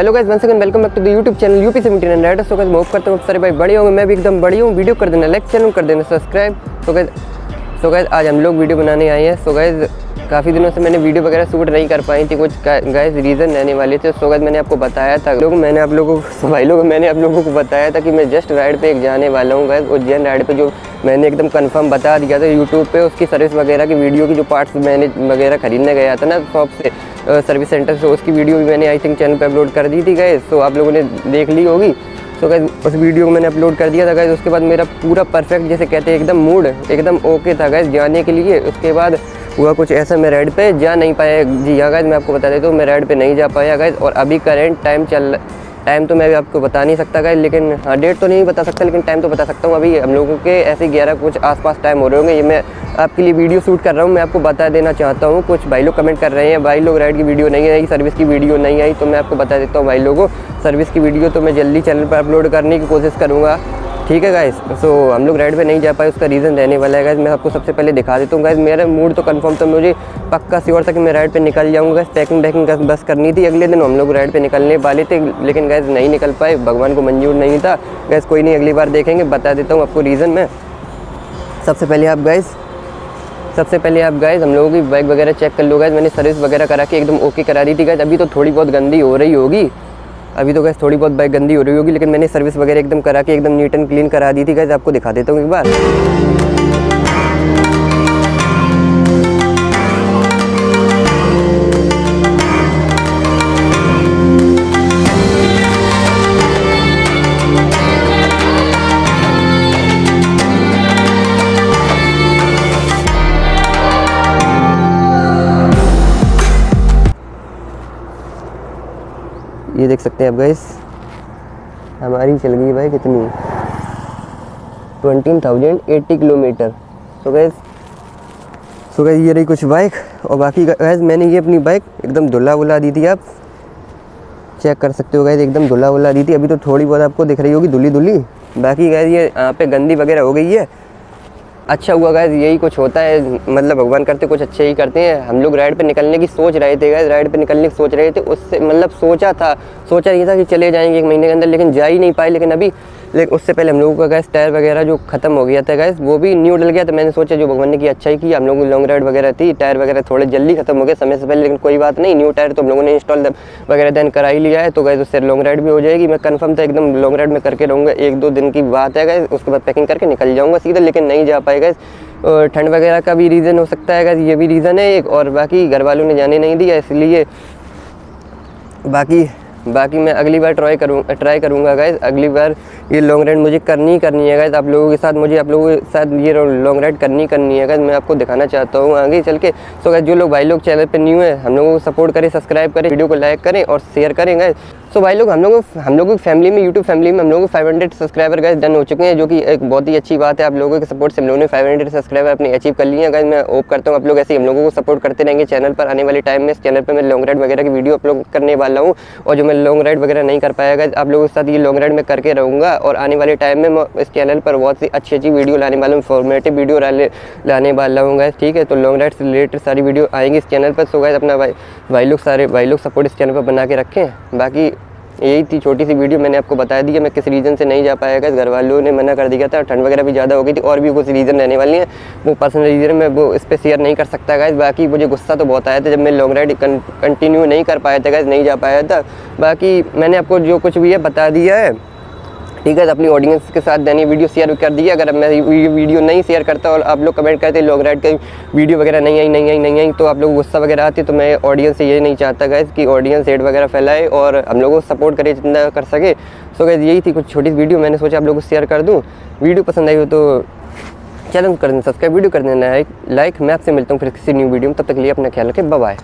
Hello guys once again welcome back to the YouTube channel UP seventy nine riders होगा hope करता हूँ सारे भाई बड़े होंगे, मैं भी एकदम बड़ी हूँ, वीडियो कर देना लाइक चैनल कर देना सब्सक्राइब तो गाइस सो गैज़ आज हम लोग वीडियो बनाने आए हैं। सो गैज़ काफ़ी दिनों से मैंने वीडियो वगैरह शूट नहीं कर पाई थी, कुछ गैस रीज़न रहने वाले थे। सो गैस मैंने आपको बताया था। लोग, मैंने आप लोगों को भाई लोग, मैंने आप लोगों को बताया था कि मैं जस्ट राइड पे एक जाने वाला हूँ गैस उज्जैन राइड पे जो मैंने एकदम कंफर्म बता दिया था यूट्यूब पर उसकी सर्विस वगैरह की वीडियो की जो पार्ट्स मैंने वगैरह खरीदने गया था ना शॉप से सर्विस सेंटर से, उसकी वीडियो भी मैंने आई थिंक चैनल पर अपलोड कर दी थी गए सो आप लोगों ने देख ली होगी। तो सो गैस उस वीडियो को मैंने अपलोड कर दिया था गैस उसके बाद मेरा पूरा परफेक्ट जैसे कहते हैं, एकदम मूड एकदम ओके था गैस जाने के लिए। उसके बाद हुआ कुछ ऐसा मैं रेड पे जा नहीं पाया। जी हाँ गैस मैं आपको बता देता हूँ, मैं रेड पे नहीं जा पाया गैस और अभी करेंट टाइम चल टाइम तो मैं भी आपको बता नहीं सकता गाइज़ लेकिन हाँ, डेट तो नहीं बता सकता, लेकिन टाइम तो बता सकता हूँ। अभी हम लोगों के ऐसे ग्यारह कुछ आसपास टाइम हो रहे होंगे। ये मैं आपके लिए वीडियो शूट कर रहा हूँ। मैं आपको बता देना चाहता हूँ, कुछ भाई लोग कमेंट कर रहे हैं, भाई लोग राइड की वीडियो नहीं आई सर्विस की वीडियो नहीं आई तो मैं आपको बता देता हूँ भाई लोगों सर्विस की वीडियो तो मैं जल्दी चैनल पर अपलोड करने की कोशिश करूँगा। ठीक है गाइस सो so, हम लोग राइड पे नहीं जा पाए उसका रीज़न रहने वाला है गाइस मैं आपको सबसे पहले दिखा देता हूँ गाइस मेरा मूड तो कंफर्म था तो मुझे पक्का सीवर तक मैं राइड पे निकल जाऊँगा गाइस पैकिंग पैकिंग बस करनी थी. अगले दिन हम लोग राइड पे निकलने वाले थे लेकिन गैस नहीं निकल पाए. भगवान को मंजूर नहीं था. गैस कोई नहीं अगली बार देखेंगे. बता देता हूँ आपको रीज़न मैं. सबसे पहले आप गैस सबसे पहले आप गाइस हम लोगों की बाइक वगैरह चेक कर लो गाइज़ मैंने सर्विस वगैरह करा के एकदम ओके करा दी थी गैस अभी तो थोड़ी बहुत गंदी हो रही होगी. अभी तो गैस थोड़ी बहुत बाइक गंदी हो रही होगी, लेकिन मैंने सर्विस वगैरह एकदम करा के एकदम नीट एंड क्लीन करा दी थी। गैस आपको दिखा देता हूँ एक बार। ये देख सकते हैं आप गैस हमारी चल गई भाई कितनी? Twenty thousand eighty kilometre. तो गैस सो गैस ये रही कुछ बाइक और बाकी गैस मैंने ये अपनी बाइक एकदम धुला वुला दी थी, आप चेक कर सकते हो गैस एकदम धुला वुला दी थी। अभी तो थोड़ी बहुत आपको दिख रही होगी धुली धुली बाकी गैस ये, यहाँ पे गंदी वगैरह हो गई है। अच्छा हुआ गैस यही कुछ होता है। मतलब भगवान करते कुछ अच्छे ही करते हैं। हम लोग राइड पे निकलने की सोच रहे थे गैस राइड पे निकलने की सोच रहे थे। उससे मतलब सोचा था, सोचा ये था कि चले जाएँगे एक महीने के अंदर, लेकिन जा ही नहीं पाए। लेकिन अभी लेकिन उससे पहले हम लोगों का गैस टायर वगैरह जो ख़त्म हो गया था गैस वो भी न्यू डल गया तो मैंने सोचा जो भगवान ने की अच्छा ही की, हम लोगों की लॉन्ग राइड वगैरह थी टायर वगैरह थोड़े जल्दी खत्म हो गए समय से पहले, लेकिन कोई बात नहीं न्यू टायर तो हम लोगों ने इंस्टॉल वगैरह देन करा ही लिया है तो गैस उससे लॉन्ग राइड भी हो जाएगी। मैं कन्फर्म था एकदम लॉन्ग राइड में करके रहूँगा, एक दो दिन की बात है गैस उसके बाद पैकिंग करके निकल जाऊँगा सीधा, लेकिन नहीं जा पाएगा और ठंड वगैरह का भी रीज़न हो सकता है ये भी रीज़न है एक, और बाकी घर वालों ने जाने नहीं दिया, इसलिए बाकी बाकी मैं अगली बार ट्राई करूँ ट्राई करूँगा गाइज़ अगली बार ये लॉन्ग राइड मुझे करनी ही करनी है गाइज़ आप लोगों के साथ, मुझे आप लोगों के साथ ये लॉन्ग राइड करनी करनी है गाइज़ मैं आपको दिखाना चाहता हूँ आगे चल के. सो गाइज़ जो लोग भाई लोग चैनल पर न्यू है, हम लोगों को सपोर्ट करें सब्सक्राइब करें वीडियो को लाइक करें और शेयर करें गाइज़ सो so, भाई लोग, हम लोग हम लोगों की फैमिली में यूट्यूब फैमिली में हम लोगों को 500 सब्सक्राइबर गाइस डन हो चुके हैं, जो कि एक बहुत ही अच्छी बात है। आप लोगों के सपोर्ट से हम लोगों ने 500 सब्सक्राइबर अपने अचीव कर लिए हैं मैं होप करता हूँ आप लोग ऐसे हम लोगों को सपोर्ट करते रहेंगे चैनल पर। आने वाले टाइम में इस चैनल पर मैं लॉन्ग राइड वगैरह की वीडियो अपलोड करने वाला हूँ और जो मैं लॉन्ग राइड वगैरह नहीं कर पाया आप लोगों के साथ ये लॉन्ग राइड में करके रहूँगा और आने वाले टाइम में मैं इस चैनल पर बहुत सी अच्छी अच्छी वीडियो लाने वाला हूँ फॉर्मेटिव वीडियो लाने वाला हूँ ठीक है? तो लॉन्ग राइड से रिलेटेड सारी वीडियो आएँगी इस चैनल पर। सो गाइस अपना भाई भाई लोग सारे, भाई लोग सपोर्ट इस चैनल पर बना के रखें। बाकी यही थी, छोटी सी वीडियो मैंने आपको बता दी कि मैं किस रीज़न से नहीं जा पाएगा इस घर वालों ने मना कर दिया था, ठंड वगैरह भी ज़्यादा हो गई थी, और भी कुछ रीज़न रहने वाली हैं। वो पर्सनल रीज़न में वो इस पर शेयर नहीं कर सकता गाइज़ बाकी मुझे गुस्सा तो बहुत आया था जब मैं लॉन्ग राइड कंटिन्यू नहीं कर पाया था गाइज़ नहीं जा पाया था। बाकी मैंने आपको जो कुछ भी है बता दिया है। ठीक है, अपनी ऑडियंस के साथ देने वीडियो शेयर कर दिए अगर मैं ये वीडियो नहीं शेयर करता और आप लोग कमेंट करते, लोग राइट कहीं वीडियो वगैरह नहीं आई नहीं आई नहीं आई तो आप लोग गुस्सा वगैरह आती तो मैं ऑडियंस से ये नहीं चाहता गैस कि ऑडियंस एड वगैरह फैलाए और हम लोगों को सपोर्ट करे जितना कर सके। सो गैस यही थी कुछ छोटी वीडियो मैंने सोचा आप लोग को शेयर कर दूँ। वीडियो पसंद आई हो तो चैनल कर देना सब्सक्राइब वीडियो कर देना लाइक मैं आपसे मिलता हूँ फिर किसी न्यू वीडियो में, तब तक लिए अपना ख्याल रखें बाय